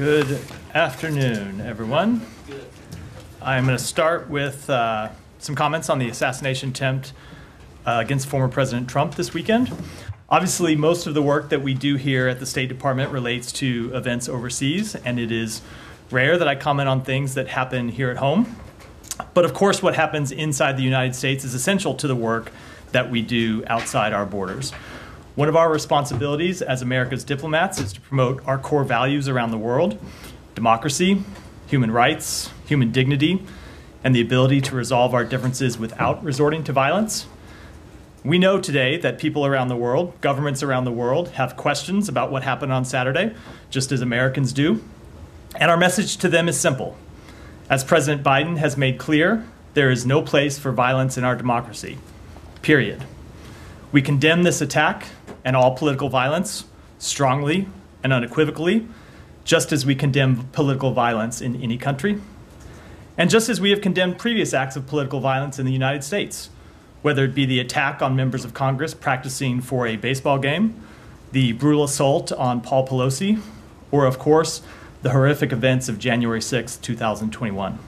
Good afternoon, everyone. I'm going to start with uh, some comments on the assassination attempt uh, against former President Trump this weekend. Obviously, most of the work that we do here at the State Department relates to events overseas, and it is rare that I comment on things that happen here at home. But of course, what happens inside the United States is essential to the work that we do outside our borders. One of our responsibilities as America's diplomats is to promote our core values around the world democracy, human rights, human dignity, and the ability to resolve our differences without resorting to violence. We know today that people around the world, governments around the world, have questions about what happened on Saturday, just as Americans do. And our message to them is simple. As President Biden has made clear, there is no place for violence in our democracy. Period. We condemn this attack and all political violence strongly and unequivocally, just as we condemn political violence in any country, and just as we have condemned previous acts of political violence in the United States, whether it be the attack on members of Congress practicing for a baseball game, the brutal assault on Paul Pelosi, or, of course, the horrific events of January 6, 2021.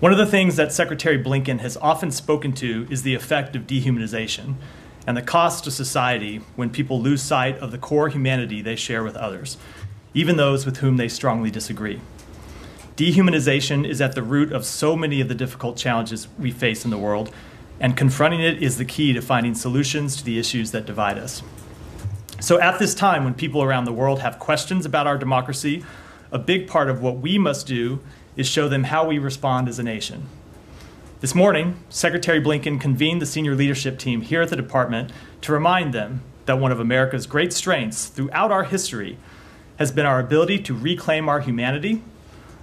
One of the things that Secretary Blinken has often spoken to is the effect of dehumanization and the cost to society when people lose sight of the core humanity they share with others, even those with whom they strongly disagree. Dehumanization is at the root of so many of the difficult challenges we face in the world, and confronting it is the key to finding solutions to the issues that divide us. So, at this time, when people around the world have questions about our democracy, a big part of what we must do is show them how we respond as a nation. This morning, Secretary Blinken convened the senior leadership team here at the department to remind them that one of America's great strengths throughout our history has been our ability to reclaim our humanity,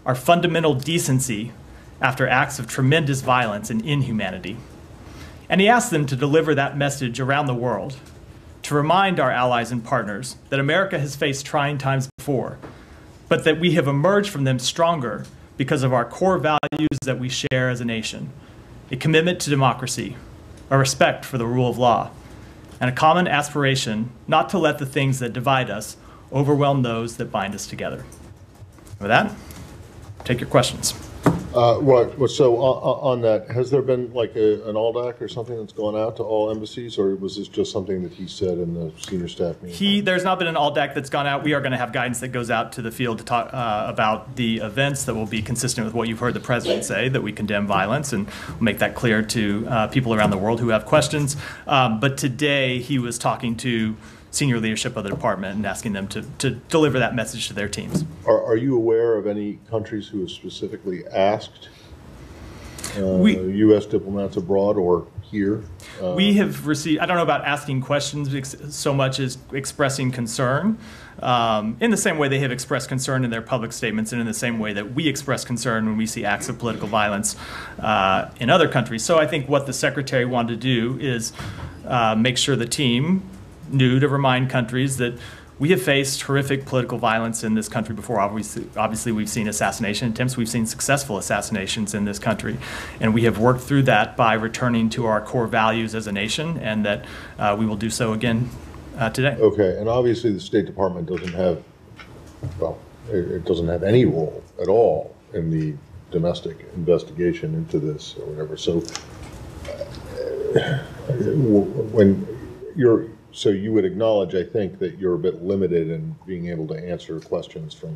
our fundamental decency after acts of tremendous violence and inhumanity. And he asked them to deliver that message around the world, to remind our allies and partners that America has faced trying times before, but that we have emerged from them stronger because of our core values that we share as a nation a commitment to democracy, a respect for the rule of law, and a common aspiration not to let the things that divide us overwhelm those that bind us together. With that, take your questions. Uh, right. So on, on, that, has there been like a, an ALDAC or something that's gone out to all embassies, or was this just something that he said in the senior staff meeting? He there's not been an ALDAC that's gone out. We are going to have guidance that goes out to the field to talk uh, about the events that will be consistent with what you've heard the president say that we condemn violence and make that clear to uh, people around the world who have questions. Um, but today he was talking to senior leadership of the department and asking them to, to deliver that message to their teams. Are, are you aware of any countries who have specifically asked uh, we, U.S. diplomats abroad or here? Uh, we have received, I don't know about asking questions so much as expressing concern. Um, in the same way they have expressed concern in their public statements, and in the same way that we express concern when we see acts of political violence uh, in other countries. So I think what the secretary wanted to do is uh, make sure the team knew to remind countries that we have faced horrific political violence in this country before. Obviously, obviously, we've seen assassination attempts. We've seen successful assassinations in this country. And we have worked through that by returning to our core values as a nation, and that uh, we will do so again uh, today. Okay. And obviously, the State Department doesn't have, well, it doesn't have any role at all in the domestic investigation into this or whatever. So uh, when you're so you would acknowledge, I think, that you're a bit limited in being able to answer questions from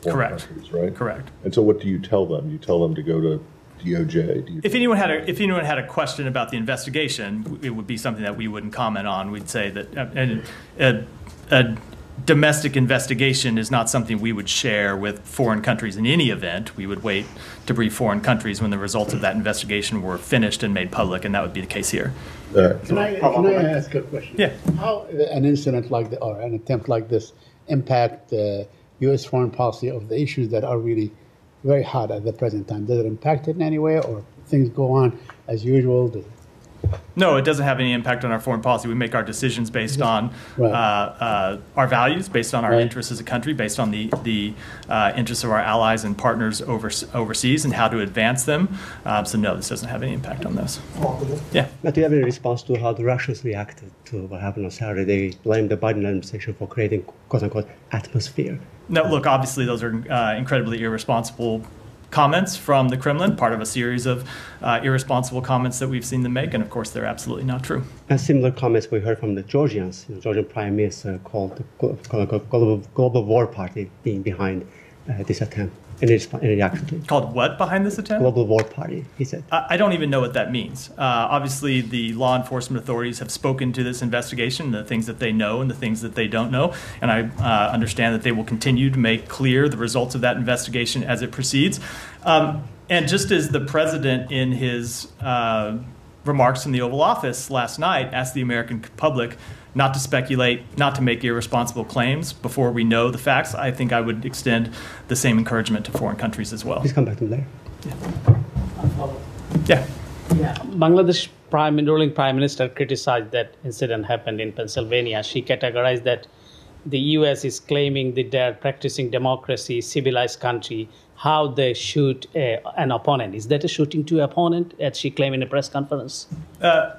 foreign Correct. countries, right? Correct. And so, what do you tell them? You tell them to go to DOJ. if anyone had a if anyone had a question about the investigation, it would be something that we wouldn't comment on. We'd say that uh, a, a domestic investigation is not something we would share with foreign countries in any event. We would wait to brief foreign countries when the results of that investigation were finished and made public, and that would be the case here. Uh, can, I, can I ask a question? Yeah. How an incident like the, or an attempt like this impact the U.S. foreign policy of the issues that are really very hot at the present time? Does it impact it in any way, or things go on as usual? No, it doesn't have any impact on our foreign policy. We make our decisions based on Right. uh, uh, our values, based on our Right. interests as a country, based on the the uh, interests of our allies and partners over, overseas, and how to advance them. Uh, so no, this doesn't have any impact on those. Yeah. But do you have any response to how the Russians reacted to what happened on Saturday? They blamed the Biden administration for creating "quote unquote" atmosphere. No, look, obviously, those are uh, incredibly irresponsible comments from the Kremlin, part of a series of uh, irresponsible comments that we've seen them make, and of course, they're absolutely not true. And similar comments we heard from the Georgians. Know, Georgian Prime Minister called the glo- global, global war party being behind uh, this attempt. Any reaction to it? Called what behind this attempt? Global war party, he said. I I don't even know what that means. Uh, obviously, the law enforcement authorities have spoken to this investigation, the things that they know and the things that they don't know. And I uh, understand that they will continue to make clear the results of that investigation as it proceeds. Um, and just as the president, in his uh, remarks in the Oval Office last night, asked the American public not to speculate, not to make irresponsible claims before we know the facts, I think I would extend the same encouragement to foreign countries as well. Please come back to there. Yeah. Yeah. Bangladesh prime ruling prime minister criticized that incident happened in Pennsylvania. She categorized that the U.S. is claiming that they're practicing democracy, civilized country. How they shoot a, an opponent is that a shooting to opponent? As she claimed in a press conference. Uh,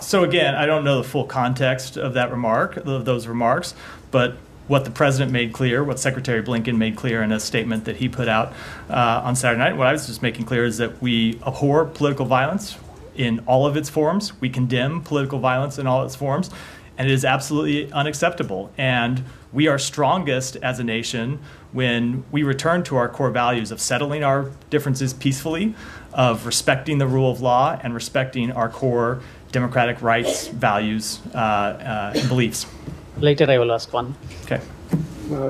So again, I don't know the full context of that remark, of those remarks, but what the president made clear, what Secretary Blinken made clear in a statement that he put out uh, on Saturday night, what I was just making clear is that we abhor political violence in all of its forms. We condemn political violence in all its forms, and it is absolutely unacceptable. And we are strongest as a nation when we return to our core values of settling our differences peacefully, of respecting the rule of law, and respecting our core democratic rights, values, uh, uh, and beliefs. Later, I will ask one. Okay.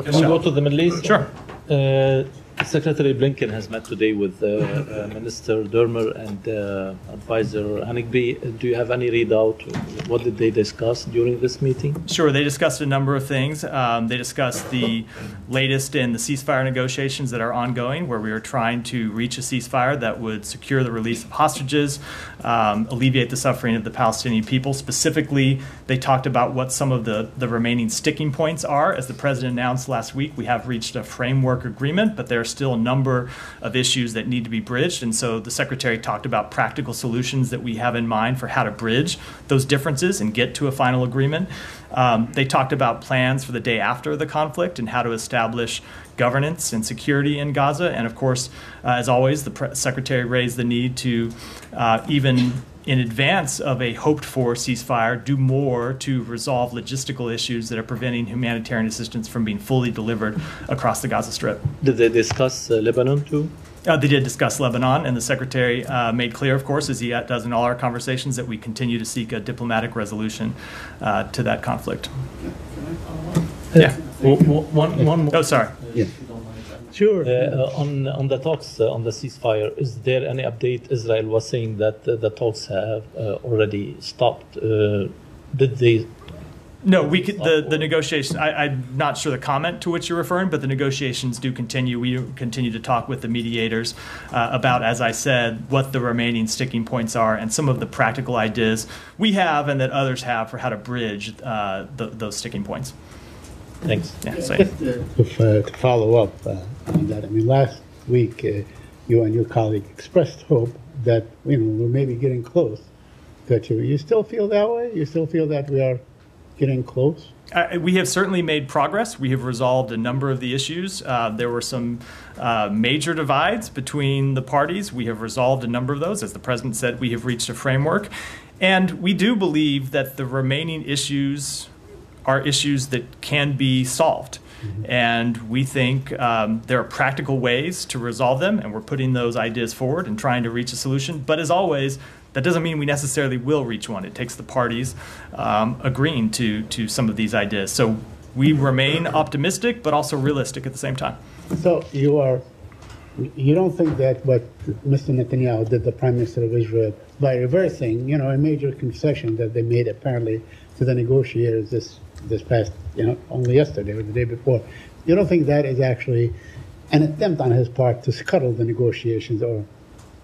Can we go to the Middle East? Sure. Uh, Secretary Blinken has met today with uh, uh, Minister Dermer and uh, Advisor Hanegbi. Do you have any readout? What did they discuss during this meeting? Sure. They discussed a number of things. Um, they discussed the latest in the ceasefire negotiations that are ongoing, where we are trying to reach a ceasefire that would secure the release of hostages, um, alleviate the suffering of the Palestinian people. Specifically, they talked about what some of the, the remaining sticking points are. As the president announced last week, we have reached a framework agreement, but there are still a number of issues that need to be bridged. And so the secretary talked about practical solutions that we have in mind for how to bridge those differences and get to a final agreement. Um, they talked about plans for the day after the conflict and how to establish governance and security in Gaza. And of course, uh, as always, the pre- secretary raised the need to uh, even in advance of a hoped for ceasefire, do more to resolve logistical issues that are preventing humanitarian assistance from being fully delivered across the Gaza Strip. Did they discuss uh, Lebanon too? Uh, they did discuss Lebanon, and the secretary uh, made clear, of course, as he does in all our conversations, that we continue to seek a diplomatic resolution uh, to that conflict. Yeah. W- w- One, one more. Oh, sorry. Sure. Uh, uh, on on the talks uh, on the ceasefire, is there any update? Israel was saying that uh, the talks have uh, already stopped. Uh, did they? No, we could, the the negotiations. I, I'm not sure the comment to which you're referring, but the negotiations do continue. We continue to talk with the mediators uh, about, as I said, what the remaining sticking points are and some of the practical ideas we have and that others have for how to bridge uh, the, those sticking points. Thanks. Yeah, so, Just uh, to, uh, to follow up uh, on that, I mean, last week uh, you and your colleague expressed hope that you know we're maybe getting close. That you, you still feel that way? You still feel that we are getting close? Uh, we have certainly made progress. We have resolved a number of the issues. Uh, there were some uh, major divides between the parties. We have resolved a number of those. As the president said, we have reached a framework. And we do believe that the remaining issues are issues that can be solved. And we think um, there are practical ways to resolve them, and we're putting those ideas forward and trying to reach a solution. But as always, that doesn't mean we necessarily will reach one. It takes the parties um, agreeing to, to some of these ideas. So we remain optimistic, but also realistic at the same time. So you are, you don't think that what Mr. Netanyahu did, the Prime Minister of Israel, by reversing, you know, a major concession that they made apparently to the negotiators this this past, you know, only yesterday or the day before, you don't think that is actually an attempt on his part to scuttle the negotiations or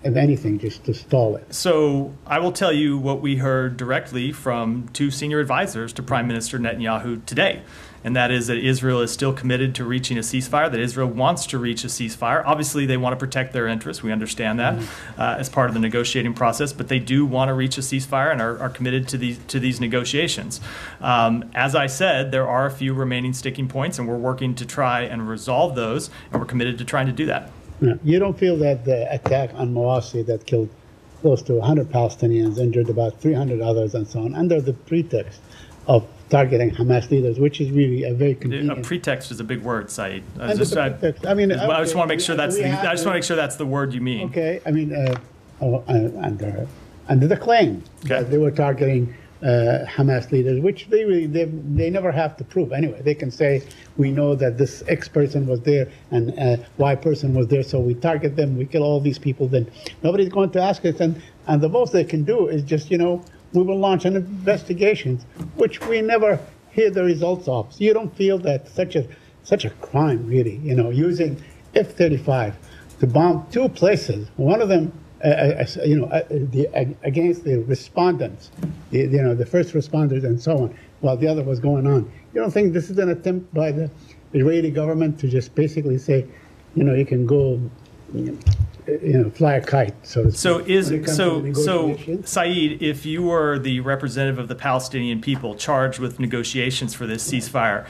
if anything, just to stall it? So I will tell you what we heard directly from two senior advisors to Prime Minister Netanyahu today. And that is that Israel is still committed to reaching a ceasefire, that Israel wants to reach a ceasefire. Obviously, they want to protect their interests. We understand that uh, as part of the negotiating process, but they do want to reach a ceasefire and are, are committed to these, to these negotiations. Um, as I said, there are a few remaining sticking points, and we're working to try and resolve those, and we're committed to trying to do that. You don't feel that the attack on Mawasi that killed close to 100 Palestinians, injured about 300 others, and so on, under the pretext of targeting Hamas leaders, which is really a very A convenient. pretext is a big word, Saeed. I, just, I. I mean, I just want to make sure that's the, I just want to make sure that's the word you mean. Okay, I mean, uh, oh, uh, under under the claim Okay. that they were targeting uh, Hamas leaders, which they, really, they they never have to prove anyway. They can say we know that this X person was there and uh, Y person was there, so we target them, we kill all these people. Then nobody's going to ask us, and and the most they can do is just you know we will launch an investigation, which we never hear the results of. So you don't feel that such a such a crime, really, you know, using F-35 to bomb two places. One of them, uh, uh, you know, uh, the, uh, against the respondents, the, you know, the first responders and so on, while the other was going on. You don't think this is an attempt by the Israeli government to just basically say, you know, you can go, you know, fly a kite. So, So is when it comes to so so? Saeed, if you were the representative of the Palestinian people charged with negotiations for this ceasefire,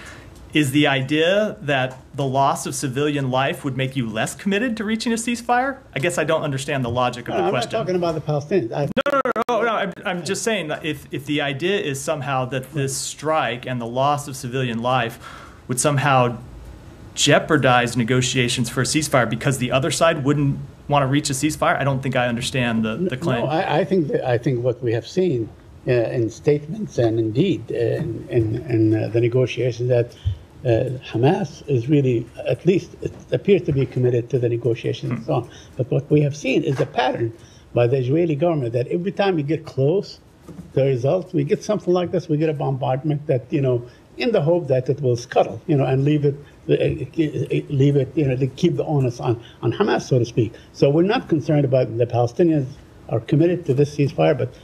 is the idea that the loss of civilian life would make you less committed to reaching a ceasefire? I guess I don't understand the logic of No, the I'm question. not talking about the Palestinians. I, no, no, I'm, I'm just saying that if, if the idea is somehow that this strike and the loss of civilian life would somehow jeopardize negotiations for a ceasefire because the other side wouldn't want to reach a ceasefire, I don't think I understand the, the claim. No, I, I think that, I think what we have seen uh, in statements and indeed uh, in, in, in uh, the negotiations that uh, Hamas is really, at least it appears to be committed to the negotiations and so on. But what we have seen is a pattern by the Israeli government that every time we get close to the results, we get something like this. We get a bombardment that you know, in the hope that it will scuttle, you know, and leave it, leave it, you know, to keep the onus on on Hamas, so to speak. So we're not concerned about the Palestinians are committed to this ceasefire, but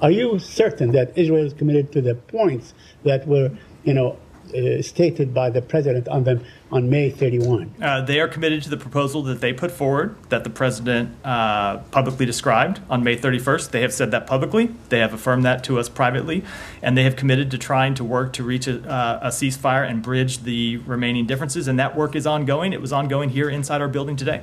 are you certain that Israel is committed to the points that were, you know, uh, stated by the president on them on May 31? Uh, they are committed to the proposal that they put forward, that the president uh, publicly described on May 31st. They have said that publicly. They have affirmed that to us privately, and they have committed to trying to work to reach a, uh, a ceasefire and bridge the remaining differences. And that work is ongoing. It was ongoing here inside our building today.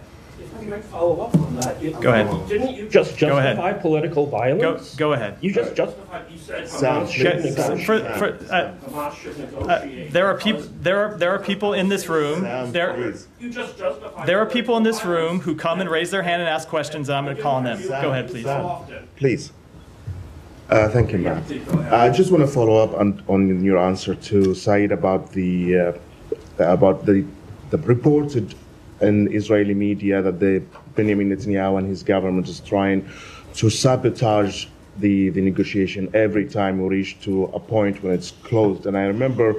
If might follow up on that. It- Go ahead. Didn't you just Go ahead. justify political Go, violence? go ahead. You just justified, you said Sounds Hamas should good. negotiate. For, for, uh, Hamas should uh, negotiate. there are people. There are there are people in this room. Sounds There please. You just justified. there are people in this room who come and raise their hand and ask questions, and I'm going to call on them. Go ahead, please. violence. Please. Uh, thank you, ma'am. I just want to follow up on, on your answer to Said about the uh, about the the reported in Israeli media that the Benjamin Netanyahu and his government is trying to sabotage the, the negotiation every time we reach to a point when it's closed. And I remember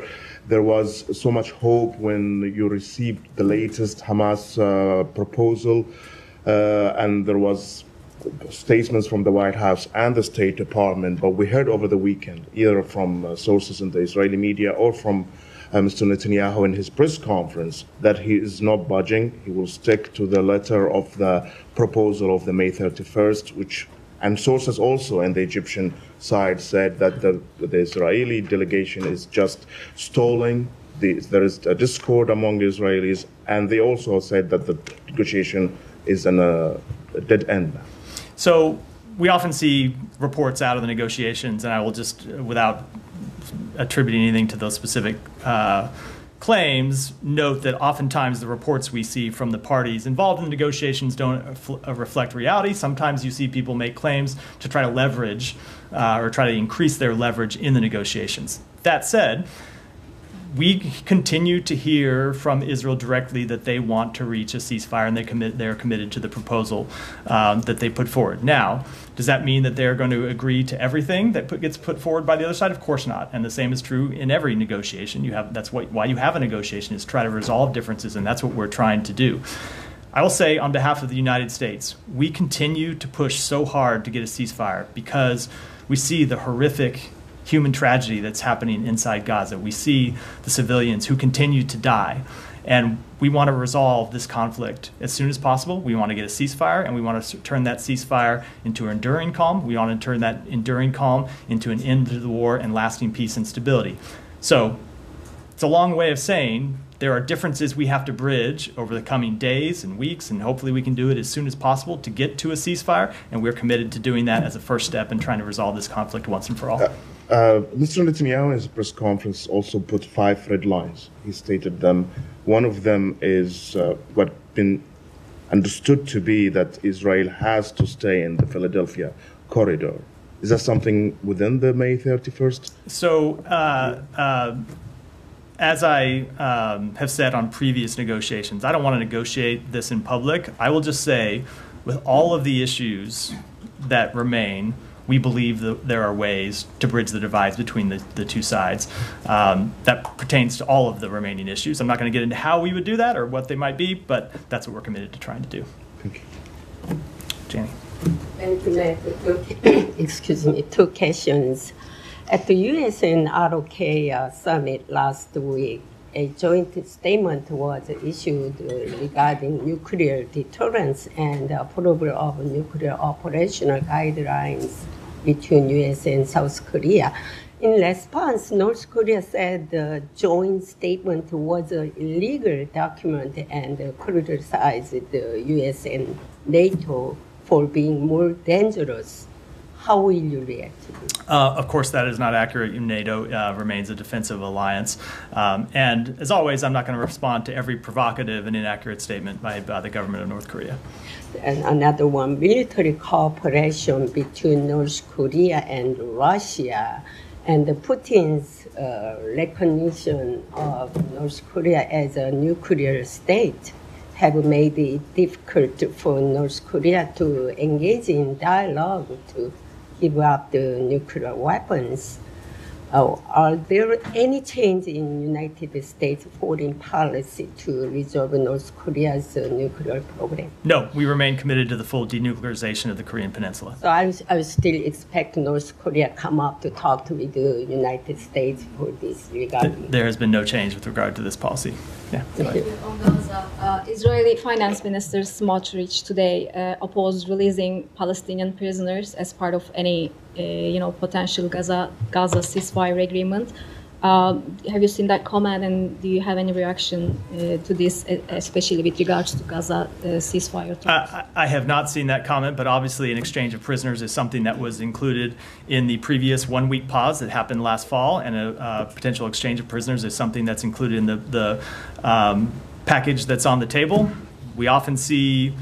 there was so much hope when you received the latest Hamas uh, proposal, uh, and there was statements from the White House and the State Department, but we heard over the weekend, either from uh, sources in the Israeli media or from Mr. Netanyahu in his press conference, that he is not budging. He will stick to the letter of the proposal of the May 31st, which and sources also in the Egyptian side said that the, the Israeli delegation is just stalling. The, there is a discord among Israelis, and they also said that the negotiation is in a, dead end. So we often see reports out of the negotiations, and I will just, uh, without attributing anything to those specific uh, claims, note that oftentimes the reports we see from the parties involved in the negotiations don't uh, reflect reality. Sometimes you see people make claims to try to leverage uh, or try to increase their leverage in the negotiations. That said, we continue to hear from Israel directly that they want to reach a ceasefire and they commit they are committed to the proposal um, that they put forward. Now, does that mean that they're going to agree to everything that put, gets put forward by the other side? Of course not. And the same is true in every negotiation. You have that's what, why you have a negotiation is try to resolve differences, and that's what we're trying to do. I will say, on behalf of the United States, we continue to push so hard to get a ceasefire because we see the horrific human tragedy that's happening inside Gaza. We see the civilians who continue to die. And we want to resolve this conflict as soon as possible. We want to get a ceasefire, and we want to turn that ceasefire into an enduring calm. We want to turn that enduring calm into an end to the war and lasting peace and stability. So it's a long way of saying there are differences we have to bridge over the coming days and weeks, and hopefully we can do it as soon as possible to get to a ceasefire. And we're committed to doing that as a first step in trying to resolve this conflict once and for all. Uh, Uh, Mr. Netanyahu, in his press conference, also put five red lines. He stated them. One of them is uh, what been understood to be that Israel has to stay in the Philadelphia corridor. Is that something within the May 31st? So, uh, uh, as I um, have said on previous negotiations, I don't want to negotiate this in public. I will just say, with all of the issues that remain, we believe that there are ways to bridge the divides between the, the two sides. Um, that pertains to all of the remaining issues. I'm not going to get into how we would do that or what they might be, but that's what we're committed to trying to do. Thank you. Janne. Thank you, Matt. Two- Excuse me, two questions. At the US and ROK uh, summit last week, a joint statement was issued regarding nuclear deterrence and approval of nuclear operational guidelines between US and South Korea. In response, North Korea said the joint statement was an illegal document and criticized the US and NATO for being more dangerous. How will you react to this? Uh, of course, that is not accurate. NATO uh, remains a defensive alliance. Um, and as always, I'm not going to respond to every provocative and inaccurate statement by, by the government of North Korea. And another one, military cooperation between North Korea and Russia, and Putin's uh, recognition of North Korea as a nuclear state have made it difficult for North Korea to engage in dialogue to give up the nuclear weapons. Uh, are there any change in United States foreign policy to resolve North Korea's uh, nuclear program? No, we remain committed to the full denuclearization of the Korean Peninsula. So I, was- I would still expect North Korea come up to talk to with the United States for this Th- regarding. There has been no change with regard to this policy. Yeah. Thank you. On Gaza, uh, Israeli Finance Minister Smotrich today uh, opposed releasing Palestinian prisoners as part of any, you know, potential Gaza Gaza ceasefire agreement. Um, have you seen that comment, and do you have any reaction uh, to this, especially with regards to Gaza uh, ceasefire? I, I have not seen that comment, but obviously, an exchange of prisoners is something that was included in the previous one week pause that happened last fall, and a uh, potential exchange of prisoners is something that's included in the, the um, package that's on the table. We often see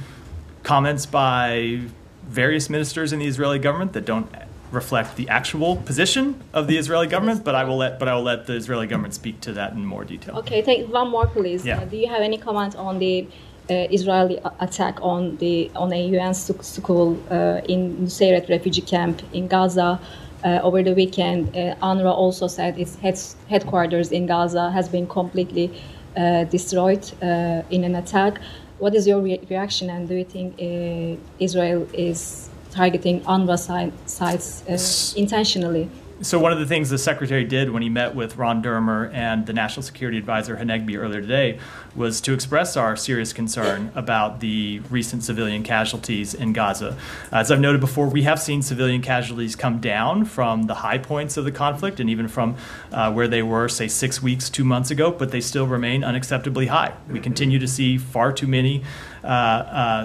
comments by various ministers in the Israeli government that don't reflect the actual position of the Israeli government, but I will let but I will let the Israeli government speak to that in more detail. Okay, take one more, please. Yeah. Uh, do you have any comment on the uh, Israeli attack on the on a UN school uh, in Nusayrat refugee camp in Gaza uh, over the weekend? Uh, UNRWA also said its head- headquarters in Gaza has been completely uh, destroyed uh, in an attack. What is your re- reaction, and do you think uh, Israel is targeting UNRWA sites uh, intentionally? So one of the things the secretary did when he met with Ron Dermer and the National Security Advisor Hanegbi earlier today was to express our serious concern about the recent civilian casualties in Gaza. As I've noted before, we have seen civilian casualties come down from the high points of the conflict and even from uh, where they were, say, six weeks, two months ago, but they still remain unacceptably high. We continue to see far too many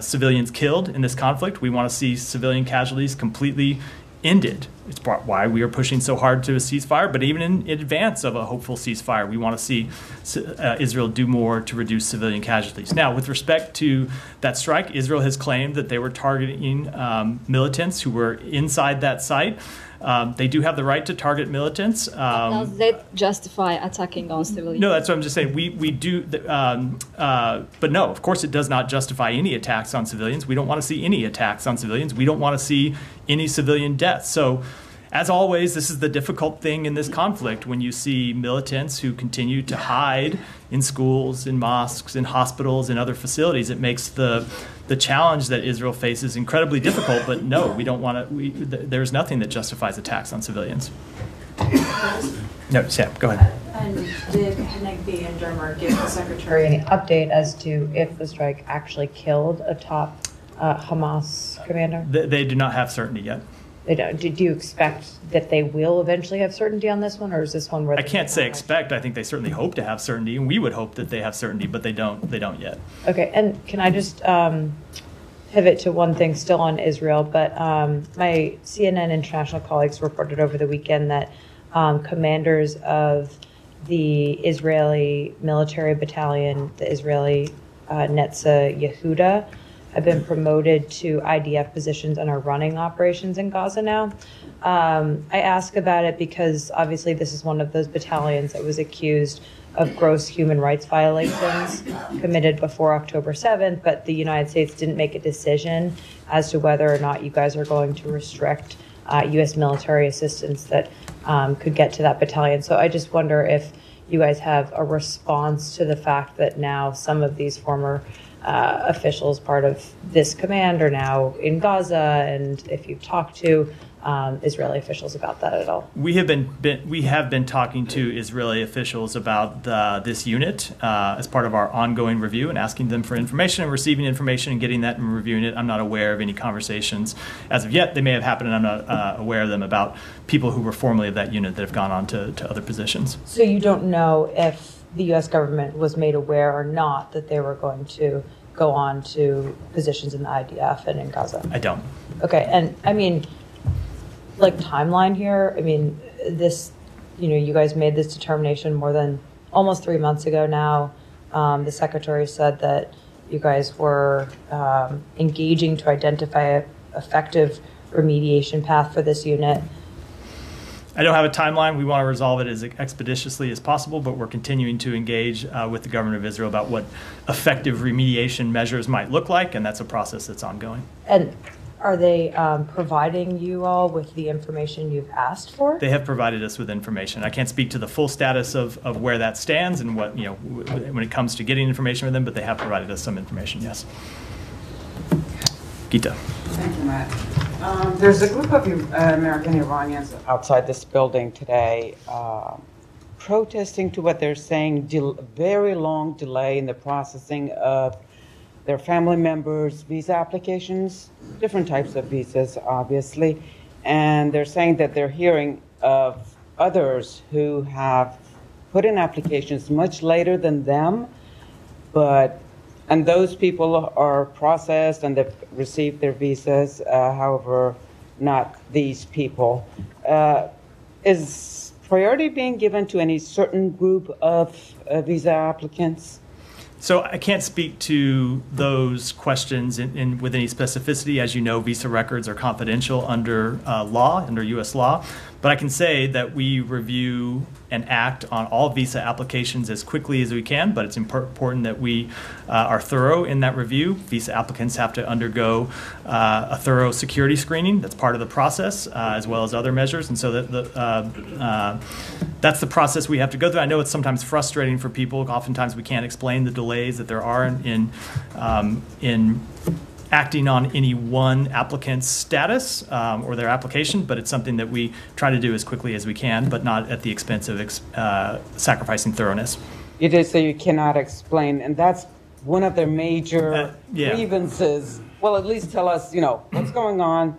civilians killed in this conflict. We want to see civilian casualties completely ended. It's why we are pushing so hard to a ceasefire, but even in advance of a hopeful ceasefire, we want to see uh, Israel do more to reduce civilian casualties. Now, with respect to that strike, Israel has claimed that they were targeting um, militants who were inside that site. Um, they do have the right to target militants. Um, Does that justify attacking on civilians? no, that's what I'm just saying. We we do, um, uh, but no, of course, it does not justify any attacks on civilians. We don't want to see any attacks on civilians. We don't want to see any civilian deaths. So, as always, this is the difficult thing in this conflict when you see militants who continue to hide in schools, in mosques, in hospitals, in other facilities. It makes the the challenge that Israel faces incredibly difficult. But no, we don't want to. Th- there's nothing that justifies attacks on civilians. No, Sam, go ahead. And did Hanegbi and Dermer give the secretary any update as to if the strike actually killed a top uh, Hamas commander? They, they do not have certainty yet. They don't, do do you expect that they will eventually have certainty on this one, or is this one where I can't say expect. I think they certainly hope to have certainty, and we would hope that they have certainty, but they don't. They don't yet. Okay, and can I just um, pivot to one thing still on Israel? But um, my CNN international colleagues reported over the weekend that um, commanders of the Israeli military battalion, the Israeli uh, Netzah Yehuda, have been promoted to IDF positions and are running operations in Gaza now. Um, I ask about it because obviously this is one of those battalions that was accused of gross human rights violations committed before October 7th, but the United States didn't make a decision as to whether or not you guys are going to restrict uh, U.S. military assistance that um, could get to that battalion. So I just wonder if you guys have a response to the fact that now some of these former uh, officials part of this command are now in Gaza, and if you've talked to um, Israeli officials about that at all. We have been, been we have been talking to Israeli officials about the, this unit uh, as part of our ongoing review and asking them for information and receiving information and getting that and reviewing it. I'm not aware of any conversations as of yet. They may have happened, and I'm not uh, aware of them about people who were formerly of that unit that have gone on to, to other positions. So you don't know if the U.S. government was made aware or not that they were going to go on to positions in the IDF and in Gaza? I don't. Okay, and I mean, like timeline here, I mean, this, you know, you guys made this determination more than almost three months ago now. Um, the secretary said that you guys were um, engaging to identify a effective remediation path for this unit. I don't have a timeline. We want to resolve it as expeditiously as possible, but we're continuing to engage uh, with the government of Israel about what effective remediation measures might look like, and that's a process that's ongoing. And are they um, providing you all with the information you've asked for? They have provided us with information. I can't speak to the full status of, of where that stands and what, you know, when it comes to getting information from them, but they have provided us some information, yes. Gita. Thank you, Matt. Um, there's a group of uh, American Iranians outside this building today uh, protesting to what they're saying del- very long delay in the processing of their family members' visa applications, different types of visas, obviously. And they're saying that they're hearing of others who have put in applications much later than them, but and those people are processed and they've received their visas. Uh, however, not these people. Uh, is priority being given to any certain group of uh, visa applicants? So I can't speak to those questions in, in, with any specificity. As you know, visa records are confidential under uh, law, under U.S. law. But I can say that we review and act on all visa applications as quickly as we can. But it's important that we uh, are thorough in that review. Visa applicants have to undergo uh, a thorough security screening. That's part of the process, uh, as well as other measures. And so that the, uh, uh, that's the process we have to go through. I know it's sometimes frustrating for people. Oftentimes we can't explain the delays that there are in in, um, in acting on any one applicant's status um, or their application, but it's something that we try to do as quickly as we can, but not at the expense of ex- uh, sacrificing thoroughness. You did say you cannot explain, and that's one of their major Uh, yeah. grievances. Well, at least tell us, you know, what's going on,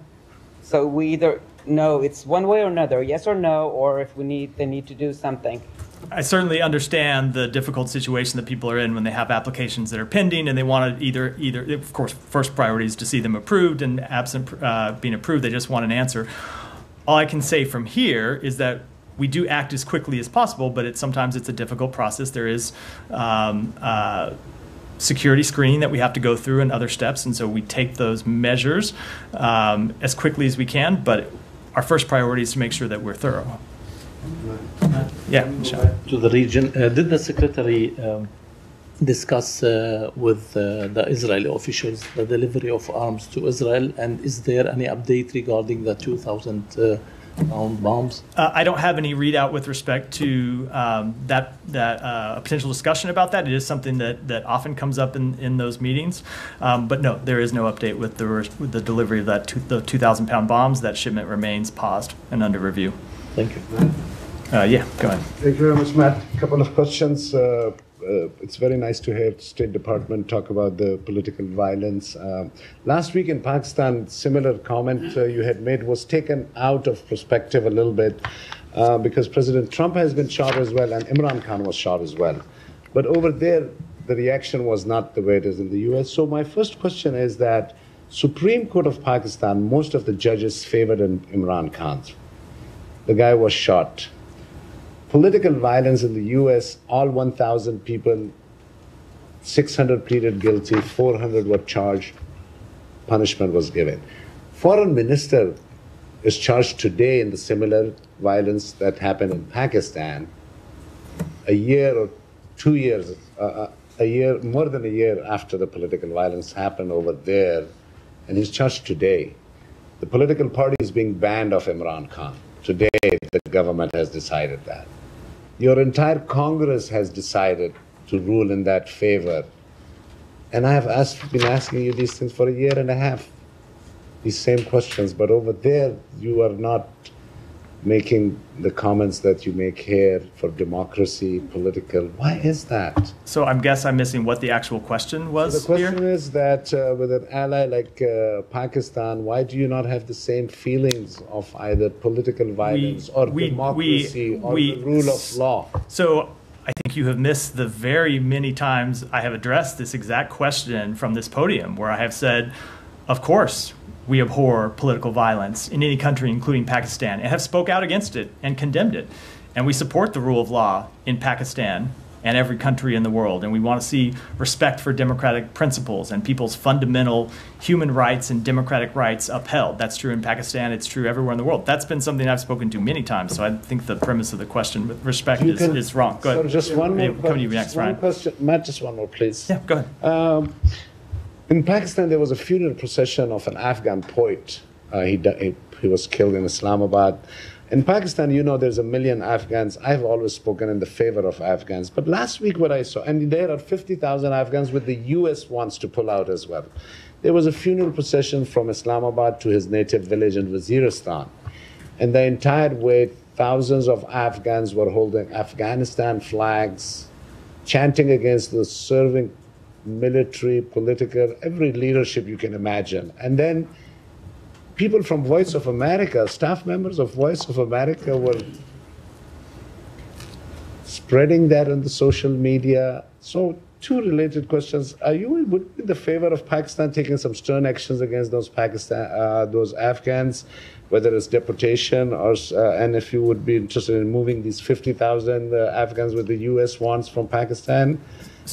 so we either know it's one way or another, yes or no, or if we need, they need to do something. I certainly understand the difficult situation that people are in when they have applications that are pending and they want to either either of course first priority is to see them approved and absent uh, being approved they just want an answer. All I can say from here is that we do act as quickly as possible, but it's sometimes it's a difficult process. There is um, uh, security screening that we have to go through and other steps, and so we take those measures um, as quickly as we can. But our first priority is to make sure that we're thorough. Yeah, to the region. Uh, did the secretary um, discuss uh, with uh, the Israeli officials the delivery of arms to Israel? And is there any update regarding the 2,000 uh, pound bombs? Uh, I don't have any readout with respect to um, that that uh, a potential discussion about that. It is something that, that often comes up in, in those meetings, um, but no, there is no update with the with the delivery of that two, the 2,000 pound bombs. That shipment remains paused and under review. Thank you. Uh, yeah, go ahead. Thank you very much, Matt. A couple of questions. Uh, uh, it's very nice to hear State Department talk about the political violence. Um, last week in Pakistan, similar comment uh, you had made was taken out of perspective a little bit uh, because President Trump has been shot as well and Imran Khan was shot as well. But over there, the reaction was not the way it is in the U.S. So my first question is that Supreme Court of Pakistan, most of the judges favored Imran Khan. The guy was shot political violence in the US, all 1,000 people, 600 pleaded guilty, 400 were charged, punishment was given. Foreign minister is charged today in the similar violence that happened in Pakistan a year or two years, uh, uh a year, more than a year after the political violence happened over there, and he's charged today. The political party is being banned of Imran Khan. Today, the government has decided that. Your entire Congress has decided to rule in that favor. And I have asked, been asking you these things for a year and a half, these same questions. But over there, you are not making the comments that you make here for democracy, political. Why is that? So I guess I'm missing what the actual question was. So the question here? is that uh, with an ally like uh, Pakistan, why do you not have the same feelings of either political violence we, or we, democracy we, or we, the rule of law? So I think you have missed the very many times I have addressed this exact question from this podium, where I have said, of course, we abhor political violence in any country, including Pakistan, and have spoke out against it and condemned it. And we support the rule of law in Pakistan and every country in the world. And we want to see respect for democratic principles and people's fundamental human rights and democratic rights upheld. That's true in Pakistan, it's true everywhere in the world. That's been something I've spoken to many times. So I think the premise of the question with respect is, can, is wrong. Go ahead. So just one more, Come to you next, Ryan. question. Matt, just one more, please. Yeah, go ahead. Um, in Pakistan, there was a funeral procession of an Afghan poet. Uh, he, he, he was killed in Islamabad. In Pakistan, you know, there's a million Afghans. I've always spoken in the favor of Afghans. But last week, what I saw, and there are 50,000 Afghans, with the U.S. wants to pull out as well. There was a funeral procession from Islamabad to his native village in Waziristan. And the entire way, thousands of Afghans were holding Afghanistan flags, chanting against the serving military, political, every leadership you can imagine. And then people from Voice of America, staff members of Voice of America were spreading that on the social media. So two related questions. Are you in the favor of Pakistan taking some stern actions against those Pakistan, uh, those Afghans, whether it's deportation or, uh, and if you would be interested in moving these 50,000 uh, Afghans with the U.S. wants from Pakistan?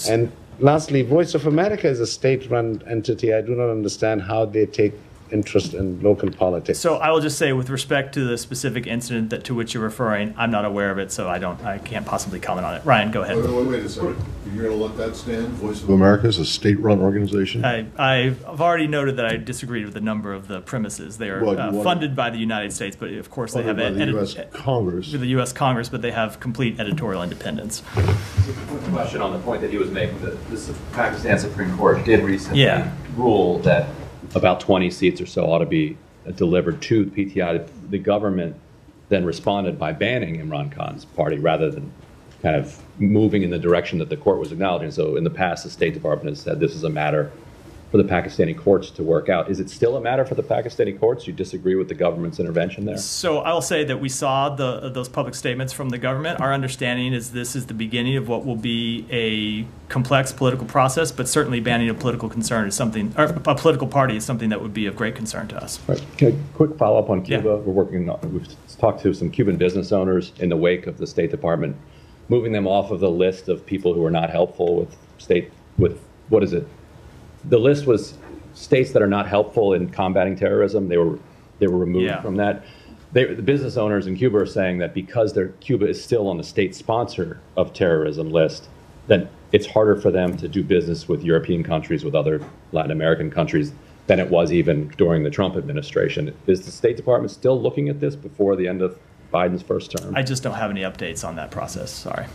And lastly, Voice of America is a state-run entity. I do not understand how they take interest in local politics. So I will just say, with respect to the specific incident that to which you're referring, I'm not aware of it, so I don't, I can't possibly comment on it. Ryan, go ahead. Wait, wait, wait a second. You're going to let that stand? Voice of America is a state-run organization? I, I've already noted that I disagreed with a number of the premises. They are Well, uh, funded by the United States, but of course they have Funded by the US Congress. the U.S. Congress, but they have complete editorial independence. question on the point that he was making, that the Pakistan Supreme Court did recently Yeah. rule that about 20 seats or so ought to be delivered to the PTI. The government then responded by banning Imran Khan's party rather than kind of moving in the direction that the court was acknowledging. So in the past, the State Department has said this is a matter for the Pakistani courts to work out. Is it still a matter for the Pakistani courts? You disagree with the government's intervention there? So I will say that we saw the those public statements from the government. Our understanding is this is the beginning of what will be a complex political process, but certainly banning a political concern is something, or a political party is something that would be of great concern to us. Right. I- Quick follow-up on Cuba. We're working, on- we've talked to some Cuban business owners in the wake of the State Department, moving them off of the list of people who are not helpful with state, with, what is it? The list was states that are not helpful in combating terrorism. They were, they were removed Yeah. from that. They, the business owners in Cuba are saying that because they're, Cuba is still on the state sponsor of terrorism list, that it's harder for them to do business with European countries, with other Latin American countries. than it was even during the Trump administration. Is the State Department still looking at this before the end of Biden's first term? I just don't have any updates on that process. Sorry.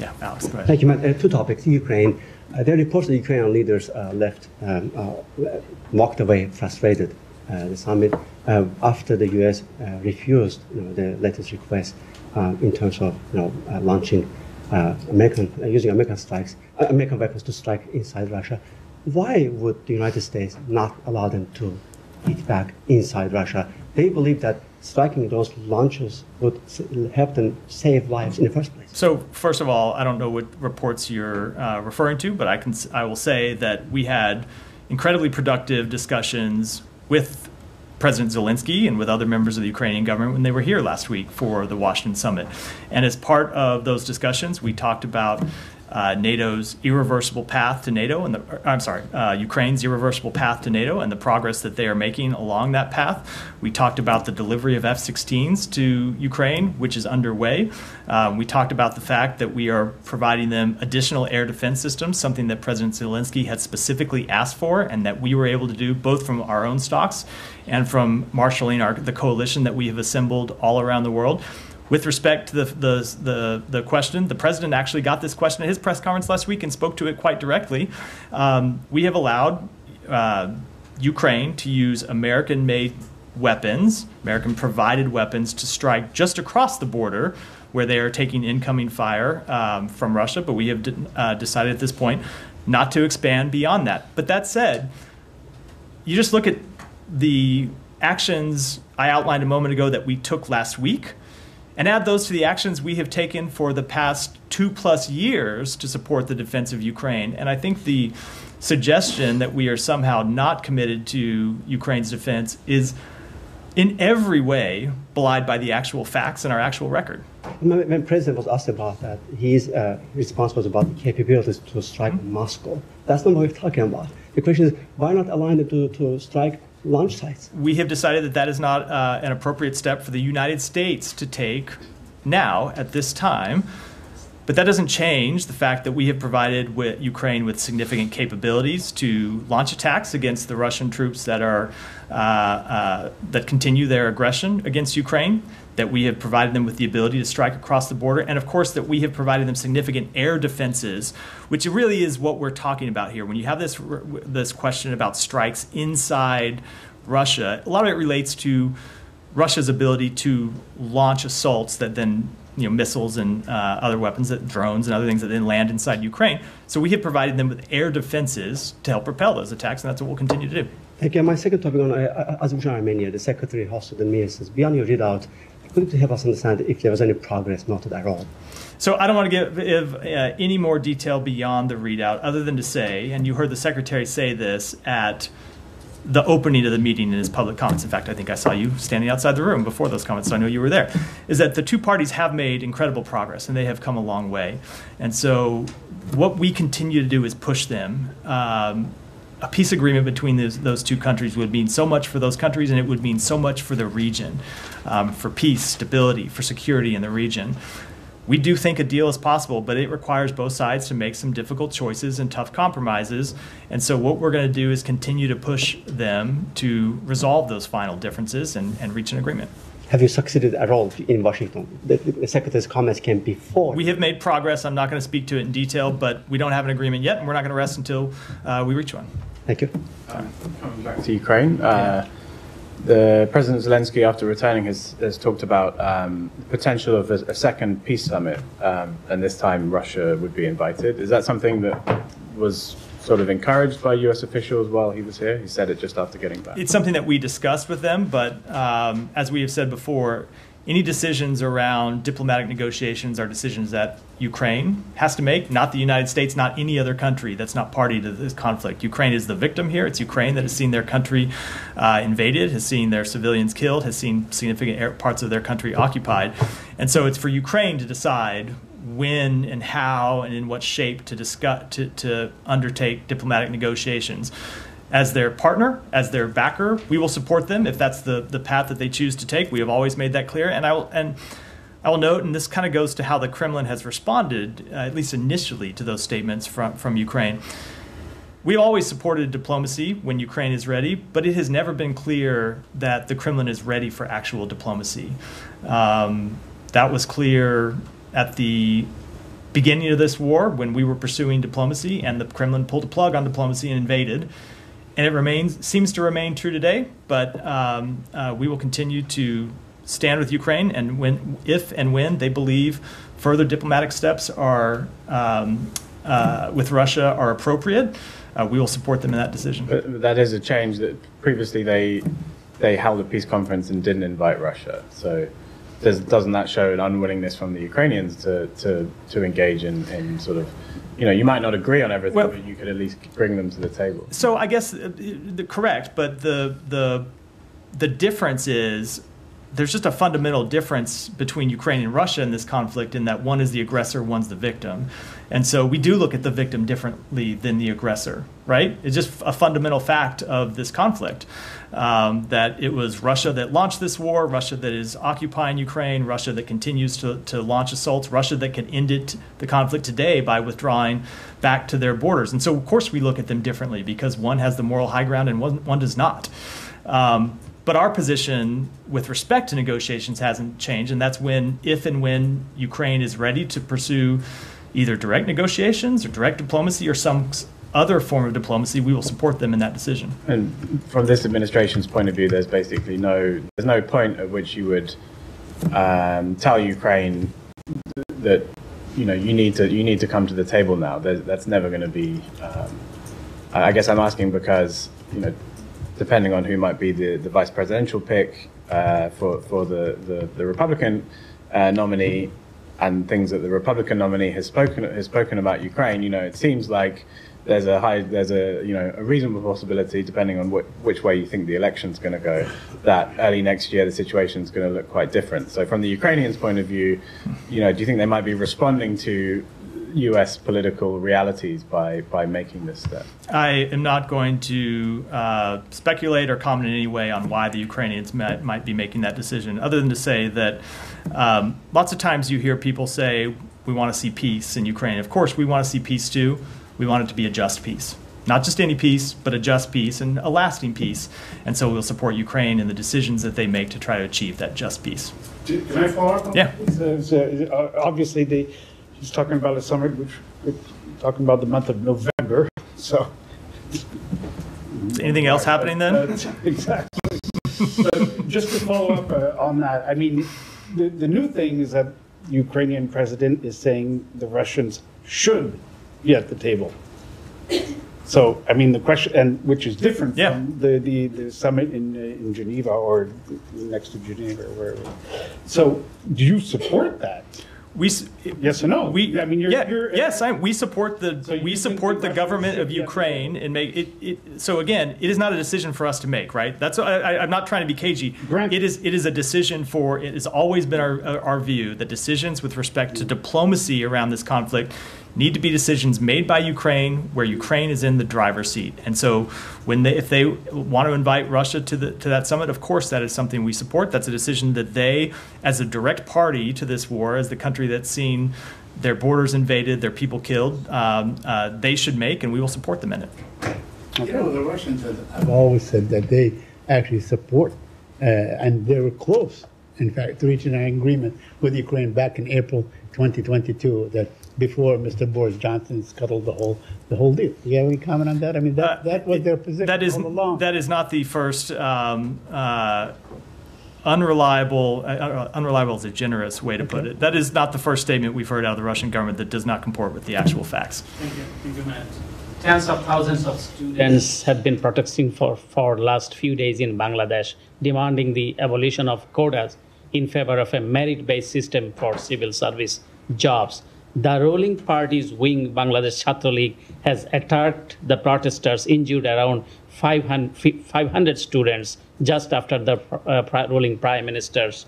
Yeah, Alex, go ahead. Thank you, Matt. Uh, two topics. Ukraine. Uh, reports that Ukrainian leaders uh, left, um, uh, walked away frustrated uh, the summit uh, after the U.S. refused you know, the latest request in terms of you know, launching American, using American strikes, American weapons to strike inside Russia. Why would the United States not allow them to hit back inside Russia? They believe that striking those launches would help them save lives in the first place. So, first of all, I don't know what reports you're uh, referring to, but I can I will say that we had incredibly productive discussions with President Zelensky and with other members of the Ukrainian government when they were here last week for the Washington summit. And as part of those discussions, we talked about uh, NATO's irreversible path to NATO, and the, I'm sorry, uh, Ukraine's irreversible path to NATO, and the progress that they are making along that path. We talked about the delivery of F-16s to Ukraine, which is underway. Uh, we talked about the fact that we are providing them additional air defense systems, something that President Zelensky had specifically asked for, and that we were able to do both from our own stocks and from marshaling our, the coalition that we have assembled all around the world. With respect to the, the, the, the, question, the president actually got this question at his press conference last week and spoke to it quite directly. Um, we have allowed uh, Ukraine to use American made weapons, American provided weapons, to strike just across the border where they are taking incoming fire um, from Russia, but we have de- uh, decided at this point not to expand beyond that. But that said, you just look at the actions I outlined a moment ago that we took last week and add those to the actions we have taken for the past two plus years to support the defense of Ukraine. And I think the suggestion that we are somehow not committed to Ukraine's defense is in every way belied by the actual facts and our actual record. When president was asked about that, his uh, response was about the capabilities to strike mm-hmm. Moscow. That's not what we're talking about. The question is, why not align them to, to strike launch sites. We have decided that that is not uh, an appropriate step for the United States to take now at this time. But that doesn't change the fact that we have provided with Ukraine with significant capabilities to launch attacks against the Russian troops that are uh, uh, that continue their aggression against Ukraine. That we have provided them with the ability to strike across the border, and of course that we have provided them significant air defenses, which really is what we're talking about here. When you have this this question about strikes inside Russia, a lot of it relates to Russia's ability to launch assaults that then you know, missiles and uh, other weapons, that, drones and other things that then land inside Ukraine. So we have provided them with air defenses to help repel those attacks, and that's what we'll continue to do. Again, my second topic on uh, Azerbaijan Armenia, the Secretary hosted the meeting beyond your readout, could you help us understand if there was any progress noted at all? So I don't want to give, uh, any more detail beyond the readout, other than to say, and you heard the Secretary say this at the opening of the meeting in his public comments, in fact, I think I saw you standing outside the room before those comments, so I know you were there, is that the two parties have made incredible progress and they have come a long way. And so what we continue to do is push them. Um, a peace agreement between those, those two countries would mean so much for those countries and it would mean so much for the region, um, for peace, stability, for security in the region we do think a deal is possible, but it requires both sides to make some difficult choices and tough compromises. And so, what we're going to do is continue to push them to resolve those final differences and, and reach an agreement. Have you succeeded at all in Washington? The, the, Secretary's comments came before. We have made progress. I'm not going to speak to it in detail, but we don't have an agreement yet, and we're not going to rest until uh, we reach one. Thank you. Um, coming back to Ukraine. Uh, the President Zelensky, after returning, has, has talked about um, the potential of a, a second peace summit, um, and this time Russia would be invited. Is that something that was sort of encouraged by U.S. officials while he was here? He said it just after getting back. It's something that we discussed with them, but um, as we have said before, any decisions around diplomatic negotiations are decisions that Ukraine has to make, not the United States, not any other country that's not party to this conflict. Ukraine is the victim here. It's Ukraine that has seen their country uh, invaded, has seen their civilians killed, has seen significant parts of their country occupied. And so it's for Ukraine to decide when and how and in what shape to discuss to, to undertake diplomatic negotiations as their partner, as their backer. We will support them if that's the, the path that they choose to take. We have always made that clear. And I will, and I will note, and this kind of goes to how the Kremlin has responded, uh, at least initially, to those statements from, from Ukraine. we always supported diplomacy when Ukraine is ready, but it has never been clear that the Kremlin is ready for actual diplomacy. Um, that was clear at the beginning of this war when we were pursuing diplomacy and the Kremlin pulled a plug on diplomacy and invaded. And it remains seems to remain true today, but um, uh, we will continue to stand with Ukraine, and when, if and when they believe further diplomatic steps are um, uh, with Russia are appropriate, uh, we will support them in that decision. But that is a change that previously they they held a peace conference and didn't invite Russia. So does, doesn't that show an unwillingness from the Ukrainians to, to, to engage in, in sort of, you know, you might not agree on everything, Well- but you could at least bring them to the table. So I guess uh, the, correct, but the the the difference is there's just a fundamental difference between Ukraine and Russia in this conflict in that one is the aggressor, one's the victim. And so we do look at the victim differently than the aggressor, right? It's just a fundamental fact of this conflict um, that it was Russia that launched this war, Russia that is occupying Ukraine, Russia that continues to, to launch assaults, Russia that could end it, the conflict today by withdrawing back to their borders. And so, of course, we look at them differently because one has the moral high ground and one, one does not. Um, but our position with respect to negotiations hasn't changed, and that's when, if and when Ukraine is ready to pursue either direct negotiations or direct diplomacy or some other form of diplomacy, we will support them in that decision. And from this administration's point of view, there's basically no there's no point at which you would um, tell Ukraine that you know you need to you need to come to the table now. That's never going to be. Um, I I guess I'm asking because you know, depending on who might be the, the vice presidential pick uh, for for the the, the Republican uh, nominee and things that the Republican nominee has spoken has spoken about Ukraine. You know, it seems like there's a high there's a you know a reasonable possibility, depending on which, which way you think the election's going to go, that early next year the situation's going to look quite different. So from the Ukrainians' point of view, you know, do you think they might be responding to U.S. political realities by by making this step? I am not going to uh, speculate or comment in any way on why the Ukrainians might, might be making that decision, other than to say that um, lots of times you hear people say, we want to see peace in Ukraine. Of course, we want to see peace too. We want it to be a just peace. Not just any peace, but a just peace and a lasting peace. And so we'll support Ukraine in the decisions that they make to try to achieve that just peace. Can I follow up? on Yeah. that? So, so, obviously, the, he's talking about a summit, which we're talking about the month of November. So, Anything else happening then? Uh, exactly. Just to follow up uh, on that, I mean, the, the new thing is that Ukrainian president is saying the Russians should be at the table. So, I mean, the question, and which is different from the, the, the summit in, uh, in Geneva or next to Geneva or wherever. So, do you support that? We yes or no? We, I mean, you're, yeah, you're uh, yes, I, we support the we support the government of Ukraine and make it, it. So again, it is not a decision for us to make, right? That's I, I, I'm not trying to be cagey. It is it is a decision for. It has always been our our view that decisions with respect to diplomacy around this conflict need to be decisions made by Ukraine where Ukraine is in the driver's seat. And so when they if they want to invite Russia to the to that summit, of course that is something we support. That's a decision that they as a direct party to this war, as the country that's seen their borders invaded, their people killed, um, uh, they should make, and we will support them in it. You know, the Russians have, have always said that they actually support, uh, and they were close, in fact, to reaching an agreement with Ukraine back in April 2022. That before Mr. Boris Johnson scuttled the whole the whole deal. Do you have any comment on that? I mean, that, that was their position That is all along. that is not the first um, uh, unreliable. Uh, uh, unreliable is a generous way to put it. That is not the first statement we've heard out of the Russian government that does not comport with the actual facts. Thank you. Thank you, Matt. Tens of thousands of students have been protesting for for last few days in Bangladesh, demanding the abolition of quotas in favor of a merit-based system for civil service jobs. The ruling party's wing, Bangladesh Chhatra League, has attacked the protesters, injured around 500, 500 students just after the uh, ruling prime ministers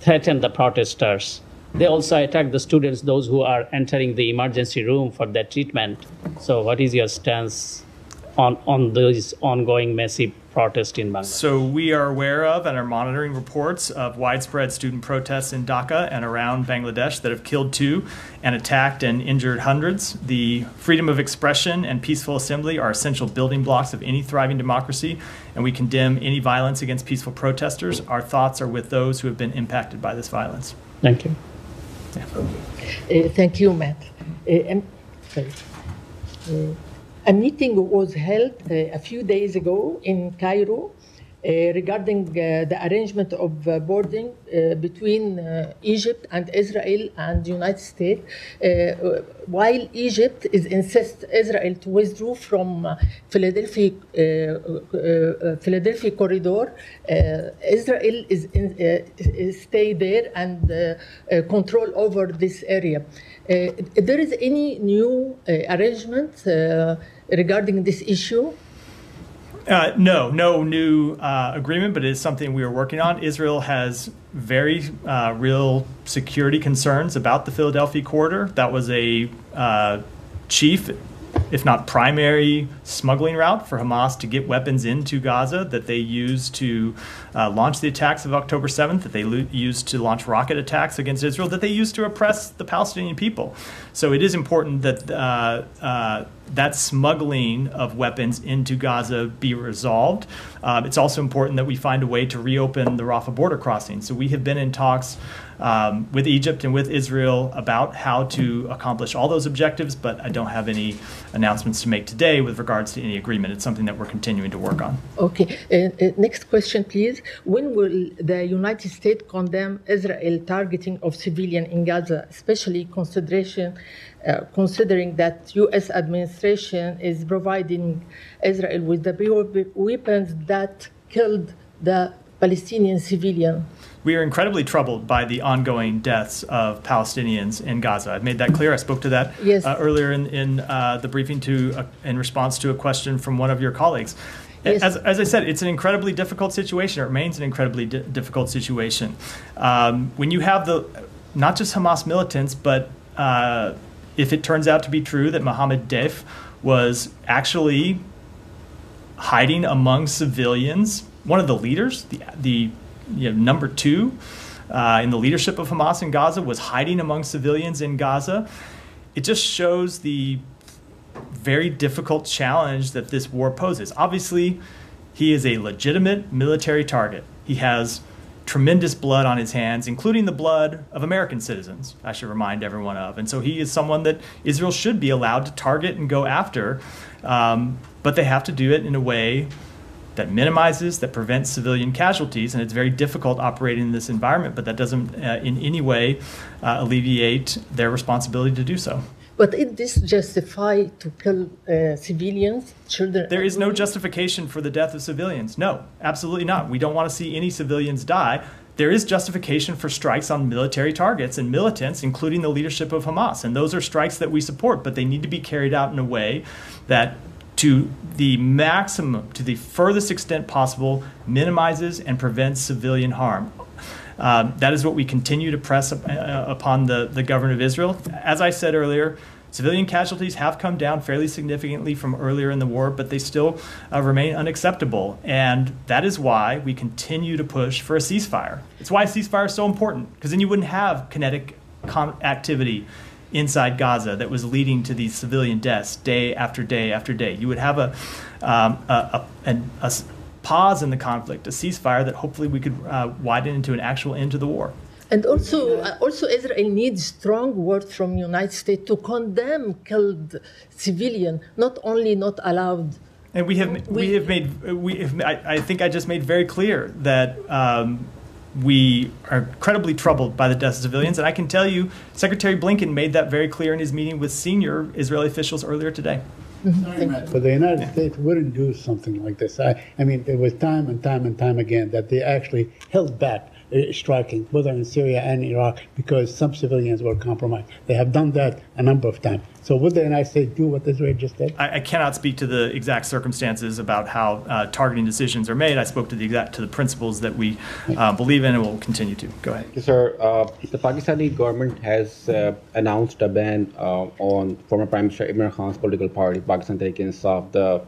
threatened the protesters. They also attacked the students, those who are entering the emergency room for their treatment. So, what is your stance on on these ongoing massive protests in Bangladesh? So we are aware of and are monitoring reports of widespread student protests in Dhaka and around Bangladesh that have killed two and attacked and injured hundreds. The freedom of expression and peaceful assembly are essential building blocks of any thriving democracy, and we condemn any violence against peaceful protesters. Our thoughts are with those who have been impacted by this violence. Thank you. Uh, thank you, Matt. Uh, sorry. Uh, a meeting was held uh, a few days ago in Cairo uh, regarding uh, the arrangement of uh, boarding uh, between uh, Egypt and Israel and the United States. While Egypt is insist Israel to withdraw from Philadelphia Philadelphia corridor, Israel is in, uh, stay there and control over this area. There is any new arrangement regarding this issue? Uh, no, no new uh, agreement, but it is something we are working on. Israel has very uh, real security concerns about the Philadelphia corridor. That was a uh, chief, if not primary, smuggling route for Hamas to get weapons into Gaza that they used to uh, launch the attacks of October 7th, that they lo- used to launch rocket attacks against Israel, that they used to oppress the Palestinian people. So it is important that uh, that smuggling of weapons into Gaza be resolved. Um, it's also important that we find a way to reopen the Rafah border crossing. So we have been in talks um, with Egypt and with Israel about how to accomplish all those objectives, but I don't have any announcements to make today with regards to any agreement. It's something that we're continuing to work on. Okay. Uh, uh, next question, please. When will the United States condemn Israel targeting of civilian in Gaza, especially consideration, uh, considering that U.S. administration is providing Israel with the weapons that killed the Palestinian civilian? We are incredibly troubled by the ongoing deaths of Palestinians in Gaza. I've made that clear. I spoke to that Yes. uh, earlier in, in uh, the briefing to uh, in response to a question from one of your colleagues. Yes. As, as I said, it's an incredibly difficult situation. It remains an incredibly di- difficult situation. Um, when you have the not just Hamas militants, but uh, if it turns out to be true that Mohammed Deif was actually hiding among civilians, one of the leaders, the, the you know, number two uh, in the leadership of Hamas in Gaza, was hiding among civilians in Gaza. It just shows the very difficult challenge that this war poses. Obviously, he is a legitimate military target. He has tremendous blood on his hands, including the blood of American citizens, I should remind everyone of. And so he is someone that Israel should be allowed to target and go after, um, but they have to do it in a way that minimizes, that prevents civilian casualties. And it's very difficult operating in this environment, but that doesn't uh, in any way uh, alleviate their responsibility to do so. But is this justify to kill uh, civilians, children? There is no justification for the death of civilians. No, absolutely not. We don't want to see any civilians die. There is justification for strikes on military targets and militants, including the leadership of Hamas. And those are strikes that we support, but they need to be carried out in a way that, to the maximum, to the furthest extent possible, minimizes and prevents civilian harm. Um, that is what we continue to press up, uh, upon the, the government of Israel. As I said earlier, civilian casualties have come down fairly significantly from earlier in the war, but they still uh, remain unacceptable. And that is why we continue to push for a ceasefire. It's why a ceasefire is so important, because then you wouldn't have kinetic activity inside Gaza that was leading to these civilian deaths day after day after day. You would have a, um, a, a, a s- pause in the conflict, a ceasefire that hopefully we could uh, widen into an actual end to the war. And also, uh, also Israel needs strong words from the United States to condemn killed civilian, not only not allowed. And we have we, have made we have, I, I think I just made very clear that um, we are incredibly troubled by the deaths of civilians, and I can tell you, Secretary Blinken made that very clear in his meeting with senior Israeli officials earlier today. Mm-hmm. But the United States wouldn't do something like this. I, I mean, it was time and time and time again that they actually held back striking, whether in Syria and Iraq, because some civilians were compromised. They have done that a number of times. So would the United States do what Israel just did? I, I cannot speak to the exact circumstances about how uh, targeting decisions are made. I spoke to the exact to the principles that we uh, believe in and will continue to. Go ahead. Sir, uh, the Pakistani government has uh, announced a ban uh, on former Prime Minister Imran Khan's political party, Pakistan Tehreek-e-Insaf. The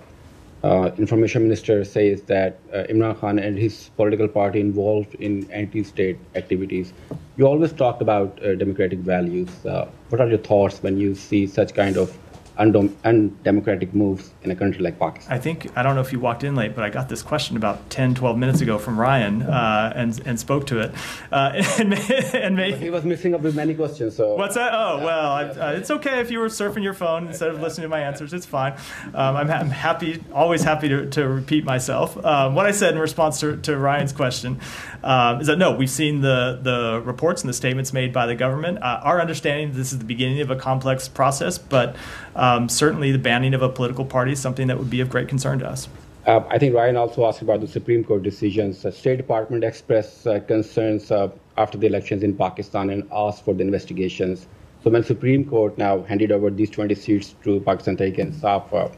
uh, information minister says that uh, Imran Khan and his political party involved in anti-state activities. You always talk about uh, democratic values. Uh, what are your thoughts when you see such kind of undem- undemocratic moves in a country like Pakistan? I think, I don't know if you walked in late, but I got this question about 10, 12 minutes ago from Ryan uh, and, and spoke to it. Uh, and, and may, he was missing up with many questions. So What's that? Oh, well, I, uh, it's okay if you were surfing your phone instead of listening to my answers. It's fine. Um, I'm, ha- I'm happy, always happy to, to repeat myself. Um, what I said in response to, to Ryan's question um, is that no, we've seen the, the reports and the statements made by the government. Uh, our understanding this is the beginning of a complex process, but um, certainly the banning of a political party is something that would be of great concern to us. Uh, I think Ryan also asked about the Supreme Court decisions. The State Department expressed uh, concerns uh, after the elections in Pakistan and asked for the investigations. So when Supreme Court now handed over these 20 seats to Pakistan Tehreek-e-Insaf, uh,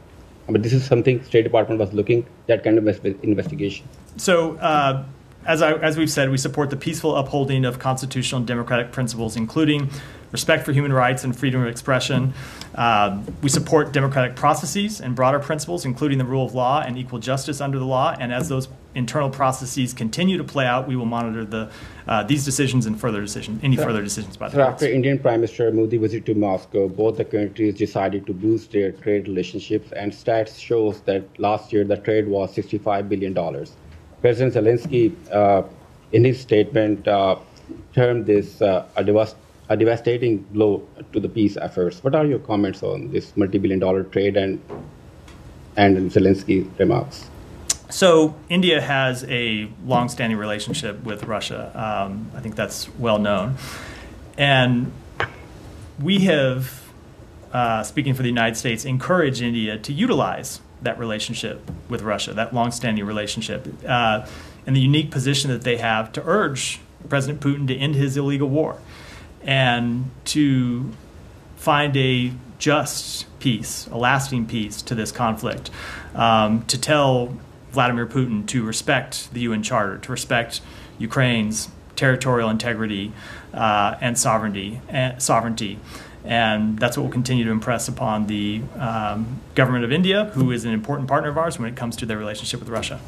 but this is something State Department was looking that kind of investigation. So, uh, as, I, as we've said, we support the peaceful upholding of constitutional and democratic principles, including respect for human rights and freedom of expression. Uh, we support democratic processes and broader principles, including the rule of law and equal justice under the law. And as those internal processes continue to play out, we will monitor the, uh, these decisions and further decision, any So- further decisions by the So after Indian Prime Minister Modi visit to Moscow, both the countries decided to boost their trade relationships, and stats shows that last year the trade was 65 billion dollars. President Zelensky, uh, in his statement, uh, termed this uh, a, devast- a devastating blow to the peace efforts. What are your comments on this multi-billion-dollar trade and and Zelensky remarks? So India has a long-standing relationship with Russia. Um, I think that's well known, and we have, uh, speaking for the United States, encouraged India to utilize that relationship with Russia, that long-standing relationship, uh, and the unique position that they have to urge President Putin to end his illegal war and to find a just peace, a lasting peace to this conflict, um, to tell Vladimir Putin to respect the UN Charter, to respect Ukraine's territorial integrity uh, and sovereignty, and sovereignty. And that's what we'll continue to impress upon the um, government of India, who is an important partner of ours when it comes to their relationship with Russia.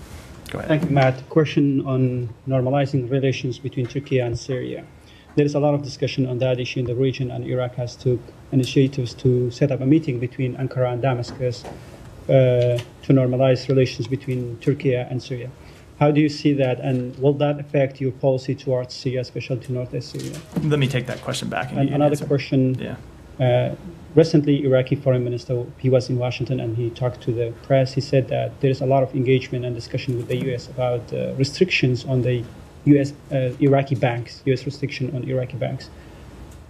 Go ahead. Thank you, Matt. Question on normalizing relations between Turkey and Syria. There is a lot of discussion on that issue in the region, and Iraq has took initiatives to set up a meeting between Ankara and Damascus uh, to normalize relations between Turkey and Syria. How do you see that, and will that affect your policy towards Syria, especially to northeast Syria? Let me take that question back. And, And another answer. question. Yeah. Uh, recently, Iraqi foreign minister, he was in Washington and he talked to the press. He said that there is a lot of engagement and discussion with the U.S. about uh, restrictions on the U.S. Uh, Iraqi banks, U.S. restriction on Iraqi banks,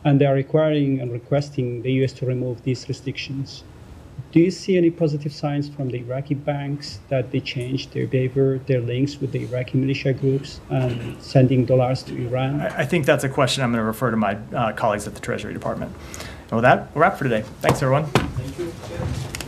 and they are requiring and requesting the U.S. to remove these restrictions. Do you see any positive signs from the Iraqi banks that they changed their behavior, their links with the Iraqi militia groups, and sending dollars to Iran? I I think that's a question I'm going to refer to my uh, colleagues at the Treasury Department. And with that, we'll wrap for today. Thanks, everyone. Thank you.